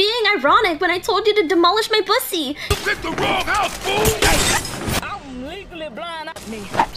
being ironic when I told you to demolish my pussy. You picked the wrong house, fool! I'm legally blind. Me.